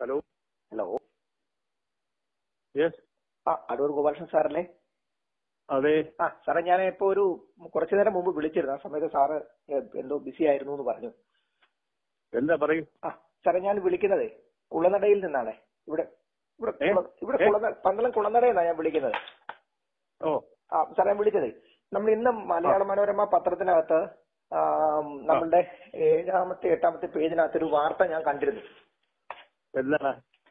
Hello hello yes ആ അടൂർ ഗോപാലകൃഷ്ണൻ സാറല്ലേ? അതെ. ആ സാറേ ഞാൻ ഇപ്പൊ ഒരു കുറച്ചു നേരം മുമ്പ് വിളിച്ചിരുന്നു. ആ സമയത്ത് സാറ് എന്തോ ബിസി ആയിരുന്നു എന്ന് പറഞ്ഞു. എന്താ പറയൂ? ആ സാറേ ഞാൻ വിളിക്കുന്നതേ കുളനടയിൽ നിന്നാണ്. ഇവിടെ ഇവിടെ കുള- ഇവിടെ? കുളന പന്തളം കുളനടയെന്നാണ് ഞാൻ വിളിക്കുന്നത്. ഓ. ആ സാറേ ഞാൻ വിളിച്ചതേ നമ്മൾ ഇന്ന് മലയാള മനോരമ പത്രത്തിനകത്ത് ആ, നമ്മളുടെ ഏഴാമത്തെ എട്ടാമത്തെ പേജിനകത്ത് ഒരു വാർത്ത ഞാൻ കണ്ടിരുന്നു.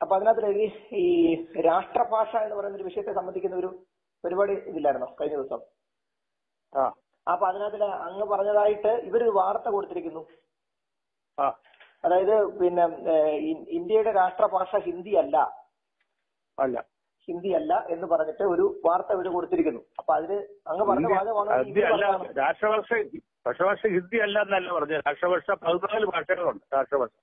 അപ്പൊ അതിനകത്ത് രവി ഈ രാഷ്ട്രഭാഷ എന്ന് പറയുന്ന ഒരു വിഷയത്തെ സംബന്ധിക്കുന്ന ഒരു പരിപാടി ഇതില്ലായിരുന്നോ കഴിഞ്ഞ ദിവസം. ആ അപ്പൊ അതിനകത്ത് അങ്ങ് പറഞ്ഞതായിട്ട് ഇവരൊരു വാർത്ത കൊടുത്തിരിക്കുന്നു. ആ അതായത് പിന്നെ ഇന്ത്യയുടെ രാഷ്ട്രഭാഷ ഹിന്ദി അല്ല. അല്ല. ഹിന്ദി അല്ല എന്ന് പറഞ്ഞിട്ട് ഒരു വാർത്ത ഇവർ കൊടുത്തിരിക്കുന്നു. അപ്പൊ അതിൽ അങ്ങ് പറഞ്ഞ ഇവർ പറഞ്ഞതാണ്. രാഷ്ട്രഭാഷ രാഷ്ട്രഭാഷ ഹിന്ദി അല്ല എന്നല്ല പറഞ്ഞത്. രാഷ്ട്രഭാഷ പതിനാല് ഭാഷകളുണ്ട്. രാഷ്ട്രഭാഷ.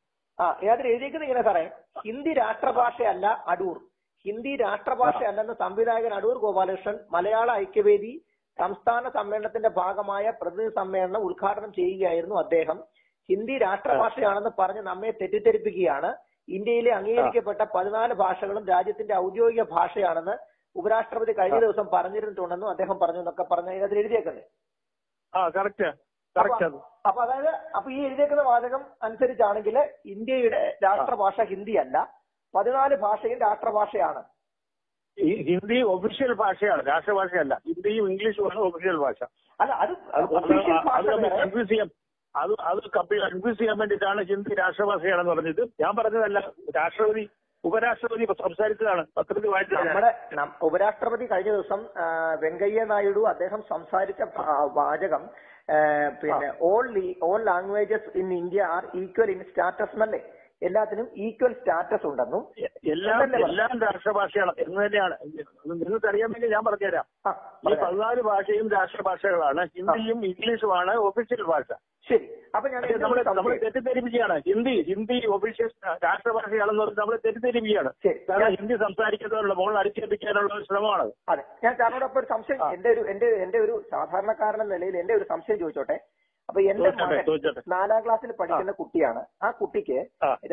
ആ അതിൽ എഴുതിയിരിക്കുന്നത് ഇങ്ങനെ സാറേ. ഹിന്ദി രാഷ്ട്രഭാഷയല്ല അടൂർ. ഹിന്ദി രാഷ്ട്രഭാഷ അല്ലെന്ന് സംവിധായകൻ അടൂർ ഗോപാലകൃഷ്ണൻ മലയാള ഐക്യവേദി സംസ്ഥാന സമ്മേളനത്തിന്റെ ഭാഗമായ പ്രതിനിധി സമ്മേളനം ഉദ്ഘാടനം ചെയ്യുകയായിരുന്നു അദ്ദേഹം. ഹിന്ദി രാഷ്ട്രഭാഷയാണെന്ന് പറഞ്ഞ് നമ്മെ തെറ്റിദ്ധരിപ്പിക്കുകയാണ്. ഇന്ത്യയിലെ അംഗീകരിക്കപ്പെട്ട പതിനാല് ഭാഷകളും രാജ്യത്തിന്റെ ഔദ്യോഗിക ഭാഷയാണെന്ന് ഉപരാഷ്ട്രപതി കഴിഞ്ഞ ദിവസം പറഞ്ഞിരുന്നിട്ടുണ്ടെന്നും അദ്ദേഹം പറഞ്ഞു എന്നൊക്കെ പറഞ്ഞ് അതിൽ എഴുതിയേക്കുന്നത് ആ കറക്റ്റ്. അപ്പൊ അതായത് അപ്പൊ ഈ എഴുതിയേക്കുന്ന വാചകം അനുസരിച്ചാണെങ്കിൽ ഇന്ത്യയുടെ രാഷ്ട്രഭാഷ ഹിന്ദിയല്ല പതിനാല് ഭാഷയും രാഷ്ട്രഭാഷയാണ്. ഹിന്ദി ഒഫീഷ്യൽ ഭാഷയാണ് രാഷ്ട്രഭാഷയല്ല. ഹിന്ദിയും ഇംഗ്ലീഷുമാണ് ഒഫീഷ്യൽ ഭാഷ. അല്ല അത് കൺഫ്യൂസ് ചെയ്യാൻ അത് അത് കൺഫ്യൂസ് ചെയ്യാൻ വേണ്ടിയിട്ടാണ് ഹിന്ദി രാഷ്ട്രഭാഷയാണെന്ന് പറഞ്ഞത് ഞാൻ പറഞ്ഞതല്ല. രാഷ്ട്രപതി ഉപരാഷ്ട്രപതി സംസാരിച്ചതാണ്. പത്രത്തിൽ വായിച്ചത് നമ്മുടെ ഉപരാഷ്ട്രപതി കഴിഞ്ഞ ദിവസം വെങ്കയ്യ നായിഡു അദ്ദേഹം സംസാരിച്ച വാചകം പിന്നെ all all languages in India are equal in status എന്നല്ലേ എല്ലാത്തിനും ഈക്വൽ സ്റ്റാറ്റസ് ഉണ്ടെന്നും എല്ലാം എല്ലാം രാഷ്ട്രഭാഷയാണ്. എന്ന് തന്നെയാണ്. നിങ്ങൾക്ക് അറിയാമെങ്കിൽ ഞാൻ പറഞ്ഞുതരാം. ഈ. പതിനാല് ഭാഷയും രാഷ്ട്രഭാഷകളാണ്. ഹിന്ദിയും ഇംഗ്ലീഷുമാണ് ഒഫീഷ്യൽ ഭാഷ. ശരി. അപ്പൊ ഞാൻ നമ്മൾ നമ്മൾ തെറ്റിദ്ധരിപ്പിക്കുകയാണ്. ഹിന്ദി ഹിന്ദി ഒഫീഷ്യൽ രാഷ്ട്രഭാഷയാണെന്ന് പറഞ്ഞ് നമ്മൾ തെറ്റിദ്ധരിപ്പിക്കുകയാണ്. കാരണം ഹിന്ദി സംസാരിക്കുന്നതിനുള്ള മുകളിൽ അടിച്ചേൽപ്പിക്കാനുള്ള ഒരു ശ്രമമാണ്. അതെ. ഞാൻ സാറിനോടൊപ്പം ഒരു സംശയം. എന്റെ ഒരു എന്റെ എന്റെ ഒരു സാധാരണക്കാരൻ എന്ന നിലയിൽ എന്റെ ഒരു സംശയം ചോദിച്ചോട്ടെ. അപ്പൊ എന്റെ മകൻ നാലാം ക്ലാസ്സിൽ പഠിക്കുന്ന കുട്ടിയാണ്. ആ കുട്ടിക്ക്.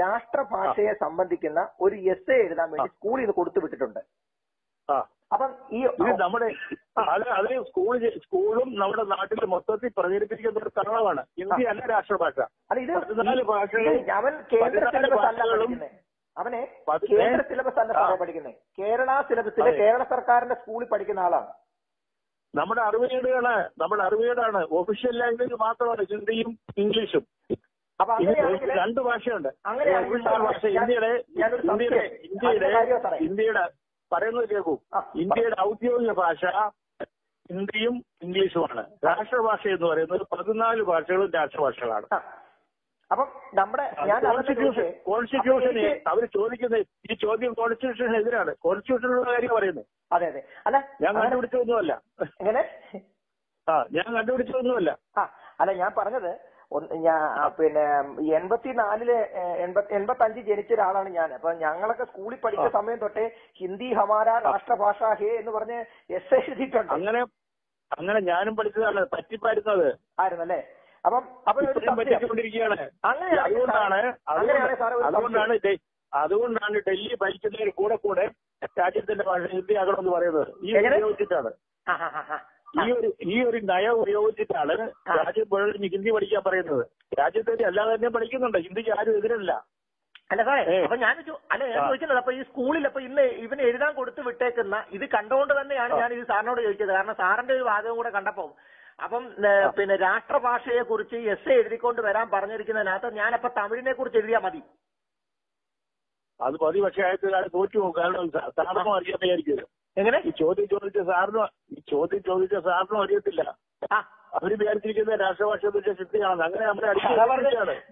രാഷ്ട്രഭാഷയെ സംബന്ധിക്കുന്ന ഒരു എസ് എ എഴുതാൻ വേണ്ടി സ്കൂളിൽ നിന്ന് കൊടുത്തു വിട്ടിട്ടുണ്ട്. അപ്പം ഈ നമ്മുടെ അത് അത് സ്കൂൾ സ്കൂളും നമ്മുടെ നാട്ടിൽ മൊത്തത്തിൽ പ്രചരിപ്പിക്കുന്ന ഒരു ഹിന്ദി അല്ല രാഷ്ട്രഭാഷ. അല്ല ഇത് അവൻ കേന്ദ്ര പതിനാല് സിലബസ് അല്ല പഠിക്കുന്നത് അവനെ കേന്ദ്ര സിലബസ് അല്ല. പഠിക്കുന്നത് കേരള സിലബസിലെ കേരള സർക്കാരിന്റെ സ്കൂളിൽ പഠിക്കുന്ന ആളാണ്. നമ്മുടെ അറിവേടുകൾ നമ്മുടെ അറിവേടാണ് ഒഫീഷ്യൽ ലാംഗ്വേജ് മാത്രമാണ് ഹിന്ദിയും ഇംഗ്ലീഷും. അപ്പൊ രണ്ട് ഭാഷയുണ്ട്. ഒഫീഷ്യൽ ഭാഷ ഇന്ത്യയുടെ ഇന്ത്യയുടെ. ഇന്ത്യയുടെ ഇന്ത്യയുടെ പറയുന്നത് കേൾക്കൂ. ഇന്ത്യയുടെ ഔദ്യോഗിക ഭാഷ ഹിന്ദിയും ഇംഗ്ലീഷുമാണ്. രാഷ്ട്രഭാഷ എന്ന് പറയുന്നത് പതിനാല് ഭാഷകളും രാഷ്ട്രഭാഷകളാണ്. അപ്പം നമ്മുടെ ഞാൻ കോൺസ്റ്റിറ്റ്യൂഷൻ. കോൺസ്റ്റിറ്റ്യൂഷന് അവർ ചോദിക്കുന്നത് ഈ ചോദ്യം കോൺസ്റ്റിറ്റ്യൂഷനെതിരാണ് കോൺസ്റ്റിറ്റ്യൂഷനുള്ള കാര്യം പറയുന്നത് അതെ അതെ. അല്ല ഞാൻ കണ്ടുപിടിച്ചതൊന്നുമല്ല. എങ്ങനെ? ആ ഞാൻ കണ്ടുപിടിച്ചതൊന്നുമല്ല. ആ അല്ല ഞാൻ പറഞ്ഞത് ഞാ ഞാൻ പിന്നെ എൺപത്തിനാലിൽ എൺപത്തി എൺപത്തി അഞ്ച് ജനിച്ച ഒരാളാണ് ഞാൻ. അപ്പൊ ഞങ്ങളൊക്കെ സ്കൂളിൽ പഠിച്ച. സമയം തൊട്ടേ ഹിന്ദി ഹമാര രാഷ്ട്രഭാഷ ഹേ എന്ന് പറഞ്ഞ് എസ് എഴുതിയിട്ടുണ്ട്. അങ്ങനെ അങ്ങനെ ഞാനും പഠിച്ചതാണ്. പറ്റിപ്പായിരുന്നത് ആയിരുന്നല്ലേ? അപ്പം അതുകൊണ്ടാണ് അതുകൊണ്ടാണ് അതുകൊണ്ടാണ് ഡൽഹി ഭരിക്കുന്നതിന് കൂടെ കൂടെ രാജ്യത്തിന്റെ ആകണമെന്ന് പറയുന്നത്. ഈ? ഉപയോഗിച്ചിട്ടാണ്. ഈ ഒരു ഈ ഒരു നയം ഉപയോഗിച്ചിട്ടാണ് രാജ്യം മുഴുവൻ ഹിന്ദി പഠിക്കാൻ പറയുന്നത്. രാജ്യത്തെ അല്ലാതെ തന്നെ പഠിക്കുന്നുണ്ട്. ഹിന്ദിക്ക് ആരും എതിരല്ല. അല്ല സാറേ. അപ്പൊ ഞാൻ അല്ല ഞാൻ. ചോദിക്കുന്നത് അപ്പൊ ഈ സ്കൂളിൽ അപ്പൊ ഇന്ന് ഇവന് എഴുതാൻ കൊടുത്തു വിട്ടേക്കുന്ന ഇത് കണ്ടുകൊണ്ട് തന്നെയാണ് ഞാൻ ഇത് സാറിനോട് ചോദിച്ചത്. കാരണം സാറിന്റെ ഒരു വാദവും കൂടെ കണ്ടപ്പോ അപ്പം പിന്നെ രാഷ്ട്രഭാഷയെ കുറിച്ച് എസ് എഴുതിക്കൊണ്ട് വരാൻ പറഞ്ഞിരിക്കുന്നതിനകത്ത് ഞാനപ്പോ തമിഴിനെ കുറിച്ച് എഴുതിയാൽ മതി. അത് മതി പക്ഷേ അയാൾക്ക് തോറ്റു പോകും. കാരണം സാറിനും എങ്ങനെ? ഈ ചോദ്യം ചോദിച്ച സാറിനും ഈ ചോദ്യം ചോദിച്ച സാറിനും അറിയത്തില്ല. അവർ വിചാരിച്ചിരിക്കുന്ന രാഷ്ട്രഭാഷയെ ശക്തിയാണ് അങ്ങനെ നമ്മുടെ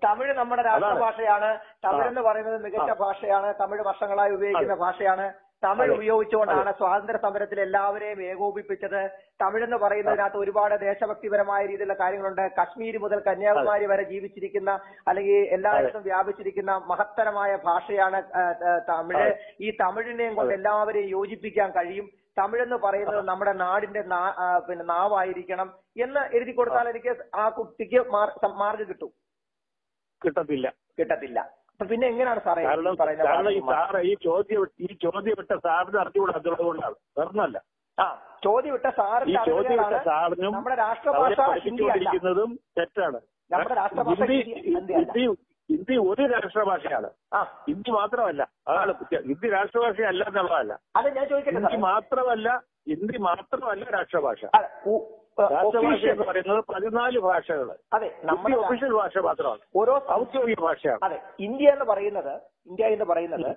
തമിഴ് നമ്മുടെ രാഷ്ട്രഭാഷയാണ്. തമിഴ് എന്ന് പറയുന്നത് മികച്ച ഭാഷയാണ്. തമിഴ് വർഷങ്ങളായി ഉപയോഗിക്കുന്ന ഭാഷയാണ്. തമിഴ് ഉപയോഗിച്ചുകൊണ്ടാണ് സ്വാതന്ത്ര്യ സമരത്തിൽ എല്ലാവരെയും ഏകോപിപ്പിച്ചത്. തമിഴെന്ന് പറയുന്നതിനകത്ത് ഒരുപാട് ദേശഭക്തിപരമായ രീതിയിലുള്ള കാര്യങ്ങളുണ്ട്. കശ്മീർ മുതൽ കന്യാകുമാരി വരെ ജീവിച്ചിരിക്കുന്ന അല്ലെങ്കിൽ എല്ലായിടത്തും വ്യാപിച്ചിരിക്കുന്ന മഹത്തരമായ ഭാഷയാണ് തമിഴ്. ഈ തമിഴിനെയും കൊണ്ട് എല്ലാവരെയും യോജിപ്പിക്കാൻ കഴിയും. തമിഴെന്ന് പറയുന്നത് നമ്മുടെ നാടിന്റെ പിന്നെ നാവായിരിക്കണം എന്ന് എഴുതി കൊടുത്താൽ എനിക്ക് ആ കുട്ടിക്ക് മാർക്ക് കിട്ടും. കിട്ടത്തില്ല. കിട്ടത്തില്ല. പിന്നെ എങ്ങനെയാണ് സാറേ കാരണം കാരണം ഈ? സാറ് ഈ ചോദ്യം ഈ ചോദ്യം വിട്ട സാറിന് അറിഞ്ഞുകൂടാ അതുകൊണ്ടാണ് വേറൊന്നല്ല ആ ചോദ്യം വിട്ട സാറിന്റെ ചോദ്യം വിട്ട സാറിനും നമ്മുടെ രാഷ്ട്രഭാഷ പഠിപ്പിച്ചുകൊണ്ടിരിക്കുന്നതും തെറ്റാണ്. നമ്മുടെ രാഷ്ട്രഭാഷ ഹിന്ദി ഹിന്ദി അല്ല. ഒരു രാഷ്ട്രഭാഷയാണ്. ആ. ഹിന്ദി മാത്രമല്ല. അതാണ്. ഹിന്ദി രാഷ്ട്രഭാഷ അല്ല എന്നുള്ളതല്ല. അത് ഞാൻ ചോദിക്കട്ടെ ഹിന്ദി മാത്രമല്ല ഹിന്ദി മാത്രമല്ല രാഷ്ട്രഭാഷ. അല്ല, രാഷ്ട്രഭാഷ official- എന്ന് പറയുന്നത് പതിനാല് ഭാഷകൾ അതെ നമ്മുടെ ഒഫീഷ്യൽ ഭാഷ മാത്രമാണ്. ഓരോ ഔദ്യോഗിക ഭാഷയാണ്. അതെ ഇന്ത്യ എന്ന് പറയുന്നത് ഇന്ത്യ എന്ന് പറയുന്നത്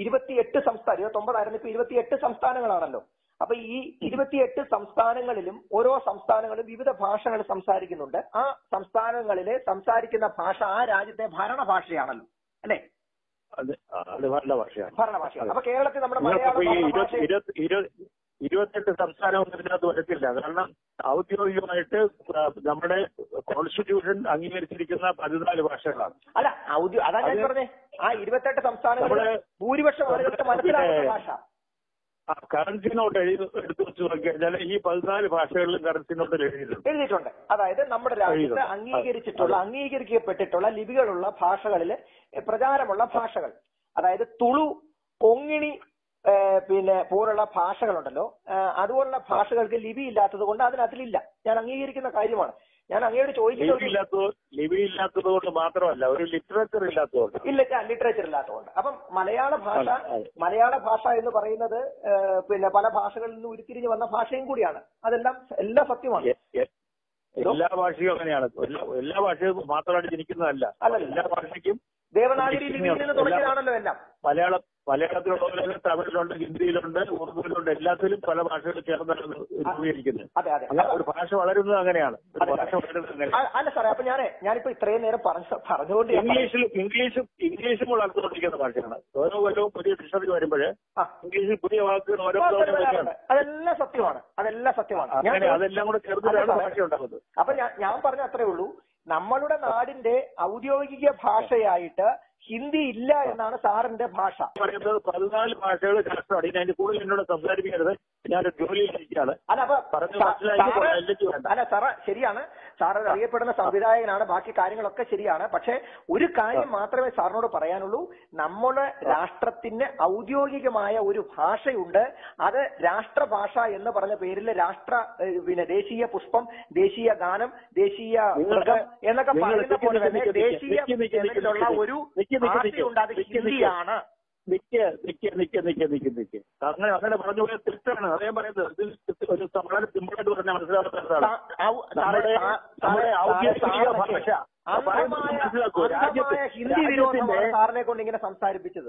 ഇരുപത്തിയെട്ട് സംസ്ഥാനം ഇരുപത്തൊമ്പതായിരുന്നു ഇപ്പൊ ഇരുപത്തിയെട്ട് സംസ്ഥാനങ്ങളാണല്ലോ. അപ്പൊ ഈ ഇരുപത്തിയെട്ട് സംസ്ഥാനങ്ങളിലും ഓരോ സംസ്ഥാനങ്ങളും വിവിധ ഭാഷകൾ സംസാരിക്കുന്നുണ്ട്. ആ സംസ്ഥാനങ്ങളിലെ സംസാരിക്കുന്ന ഭാഷ ആ രാജ്യത്തെ ഭരണഭാഷയാണല്ലോ അല്ലെ? ഭരണഭാഷയാണ്. ഭരണഭാഷയാണ്. അപ്പൊ കേരളത്തിൽ നമ്മുടെ മലയാള ഇരുപത്തെട്ട് സംസ്ഥാനമൊന്നും ഇതിനകത്ത് വരത്തില്ല. കാരണം ഔദ്യോഗികമായിട്ട് നമ്മുടെ കോൺസ്റ്റിറ്റ്യൂഷൻ അംഗീകരിച്ചിരിക്കുന്ന പതിനാല് ഭാഷകളാണ്. അല്ല ഔദ്യോഗിക അതാ ഞാൻ പറഞ്ഞേ. ആ ഇരുപത്തെട്ട് സംസ്ഥാനങ്ങളെ ഭൂരിപക്ഷം ആളുകൾക്ക് ഭാഷ. ആ കറൻസി നോട്ട് എഴുതി എടുത്തു വെച്ച് നോക്കിക്കഴിഞ്ഞാൽ ഈ പതിനാല് ഭാഷകളിലും കറൻസി നോട്ടിൽ എഴുതിയിട്ടുണ്ട്. എഴുതിയിട്ടുണ്ട്. അതായത് നമ്മുടെ രാജ്യത്ത് അംഗീകരിച്ചിട്ടുള്ള അംഗീകരിക്കപ്പെട്ടിട്ടുള്ള ലിപികളുള്ള ഭാഷകളിൽ പ്രചാരമുള്ള ഭാഷകൾ. അതായത് തുളു കൊങ്ങിണി പിന്നെ പോലുള്ള ഭാഷകളുണ്ടല്ലോ. അതുപോലുള്ള ഭാഷകൾക്ക് ലിപി ഇല്ലാത്തത് കൊണ്ട് അതിനകത്തിലില്ല. ഞാൻ അംഗീകരിക്കുന്ന കാര്യമാണ്. ഞാൻ അങ്ങയോട് ചോദിക്കുന്നത് ലിപി ഇല്ലാത്തത് കൊണ്ട് മാത്രമല്ല ഒരു ലിറ്ററേച്ചർ ഇല്ലാത്തതുകൊണ്ട്. ഇല്ല ലിറ്ററേച്ചർ ഇല്ലാത്തതുകൊണ്ട്. അപ്പം മലയാള ഭാഷ. മലയാള ഭാഷ എന്ന് പറയുന്നത് പിന്നെ പല ഭാഷകളിൽ നിന്ന് ഉരുത്തിരിഞ്ഞ് വന്ന ഭാഷയും കൂടിയാണ്. അതെല്ലാം എല്ലാ സത്യമാണ്. എല്ലാ ഭാഷയും അങ്ങനെയാണ്. എല്ലാ എല്ലാ ഭാഷയും മാത്രമായിട്ട് ജനിക്കുന്നതല്ല. അല്ല എല്ലാ ഭാഷയ്ക്കും ദേവനാഗരി ലിപിയിൽ നിന്ന് തുടങ്ങിയതാണല്ലോ എല്ലാം മലയാളം മലയാളത്തിലുള്ളവരുണ്ട് തമിഴിലുണ്ട് ഹിന്ദിയിലുണ്ട് ഉറുദുവിലുണ്ട് എല്ലാത്തിലും പല ഭാഷകൾ ചേർന്നാണ് രൂപീകരിക്കുന്നത്. അതെ അതെ ഒരു ഭാഷ വളരുന്നത് അങ്ങനെയാണ്. ഭാഷ. വളരുന്നത് അങ്ങനെ അ- അല്ല സാറേ അപ്പൊ ഞാനേ ഞാനിപ്പോ ഇത്രയും നേരം പറഞ്ഞു പറഞ്ഞുകൊണ്ട് ഇംഗ്ലീഷിൽ ഇംഗ്ലീഷും ഇംഗ്ലീഷും വളർന്നുകൊണ്ടിരിക്കുന്ന ഭാഷയാണ്. ഓരോ കൊല്ലവും പുതിയ ഡിക്ഷണറി വരുമ്പോഴേ ആ, ഇംഗ്ലീഷിൽ പുതിയ വാക്കുകൾ ഓരോ അതെല്ലാം സത്യമാണ്. അതെല്ലാം സത്യമാണ്. അതെല്ലാം കൂടെ ചേർന്നിട്ടാണ്. ഭാഷ ഉണ്ടാകുന്നത് അപ്പൊ ഞാൻ ഞാൻ പറഞ്ഞ അത്രേ ഉള്ളൂ. നമ്മളുടെ നാടിന്റെ ഔദ്യോഗിക ഭാഷയായിട്ട് ഹിന്ദി ഇല്ല എന്നാണ് സാറിന്റെ ഭാഷ. പറയുന്നത് പതിനാല് ഭാഷകൾ രാഷ്ട്രമാണ് ഇനി അതിന്റെ കൂടുതൽ എന്നോട് സംസാരിപ്പിക്കരുത്. ഞാനൊരു ജോലിയിലിരിക്കുകയാണ് അല്ല അപ്പൊ സാറ്. അല്ല ശരിയാണ്. സാർ അറിയപ്പെടുന്ന സംവിധായകനാണ്. ബാക്കി കാര്യങ്ങളൊക്കെ ശരിയാണ്. പക്ഷെ ഒരു കാര്യം മാത്രമേ സാറിനോട് പറയാനുള്ളൂ. നമ്മുടെ രാഷ്ട്രത്തിന് ഔദ്യോഗികമായ ഒരു ഭാഷയുണ്ട്. അത് രാഷ്ട്രഭാഷ എന്ന് പറഞ്ഞ പേരിൽ രാഷ്ട്ര പിന്നെ ദേശീയ പുഷ്പം ദേശീയ ഗാനം ദേശീയ എന്നൊക്കെ പറയുന്ന പോലെ തന്നെ ദേശീയ ഒരു ഭാഷയുണ്ട് അത് ഹിന്ദിയാണ്. നിക്ക് നിക്ക് നിക്ക് നിക്ക് നിക്ക് നിക്ക്. അങ്ങനെ അങ്ങനെ പറഞ്ഞു പോയാൽ തെറ്റാണ്. അതേ പറയുന്നത്. ഇത് ഒരു വളരെ സിമ്പിളായിട്ട് പറഞ്ഞാൽ ഔദ്യോഗിക ഭാഷ. ഹിന്ദി വിരോധമാണ് സാറിനെ കൊണ്ട് ഇങ്ങനെ സംസാരിപ്പിച്ചത്.